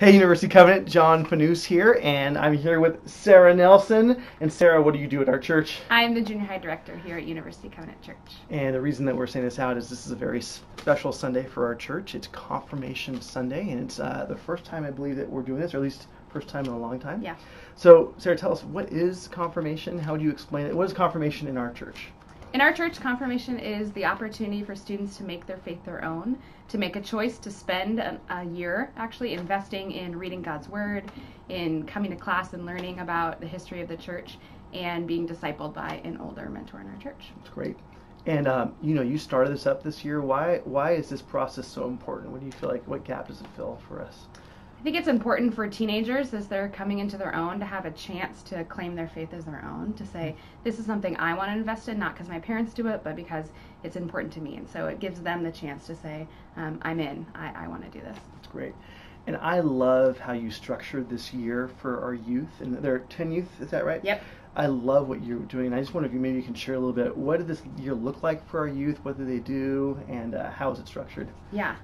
Hey, University Covenant, John Fanous here, and I'm here with Sara Nelson. And Sara, what do you do at our church? I'm the junior high director here at University Covenant Church. And the reason that we're saying this out is this is a very special Sunday for our church. It's Confirmation Sunday, and it's uh, the first time I believe that we're doing this, or at least first time in a long time. Yeah. So, Sara, tell us what is confirmation? How would you explain it? What is confirmation in our church? In our church, confirmation is the opportunity for students to make their faith their own, to make a choice to spend a, a, year actually investing in reading God's Word, in coming to class and learning about the history of the church, and being discipled by an older mentor in our church. That's great. And um, you know, you started this up this year. Why? Why is this process so important? What do you feel like? What gap does it fill for us? I think it's important for teenagers as they're coming into their own to have a chance to claim their faith as their own, to say, this is something I want to invest in, not because my parents do it, but because it's important to me. And so it gives them the chance to say, um, I'm in, I, I want to do this. That's great. And I love how you structured this year for our youth. And there are 10 youth, is that right? Yep. I love what you're doing. And I just wonder if you maybe you can share a little bit. What did this year look like for our youth? What do they do? And uh, how is it structured? Yeah.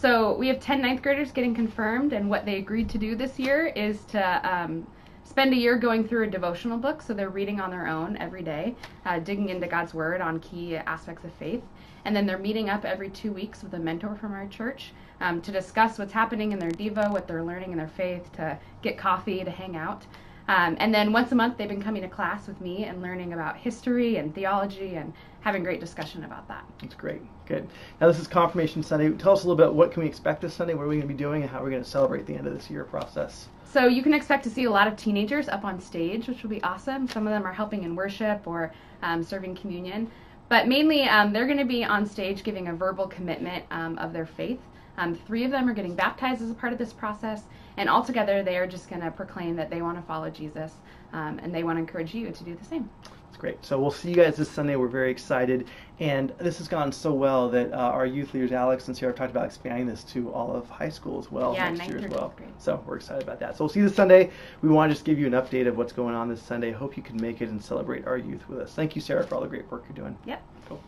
So we have 10 ninth graders getting confirmed, and what they agreed to do this year is to um, spend a year going through a devotional book. So they're reading on their own every day, uh, digging into God's Word on key aspects of faith. And then they're meeting up every two weeks with a mentor from our church um, to discuss what's happening in their Devo, what they're learning in their faith, to get coffee, to hang out. Um, and then once a month, they've been coming to class with me and learning about history and theology and having great discussion about that. That's great. Good. Now, this is Confirmation Sunday. Tell us a little bit what can we expect this Sunday? What are we going to be doing and how are we going to celebrate the end of this year process? So you can expect to see a lot of teenagers up on stage, which will be awesome. Some of them are helping in worship or um, serving communion. But mainly, um, they're going to be on stage giving a verbal commitment um, of their faith. Um, three of them are getting baptized as a part of this process, and altogether they are just going to proclaim that they want to follow Jesus, um, and they want to encourage you to do the same. That's great. So we'll see you guys this Sunday. We're very excited, and this has gone so well that uh, our youth leaders, Alex and Sarah, talked about expanding this to all of high school as well yeah, next year as well. So we're excited about that. So we'll see you this Sunday. We want to just give you an update of what's going on this Sunday. Hope you can make it and celebrate our youth with us. Thank you, Sara, for all the great work you're doing. Yep. Cool.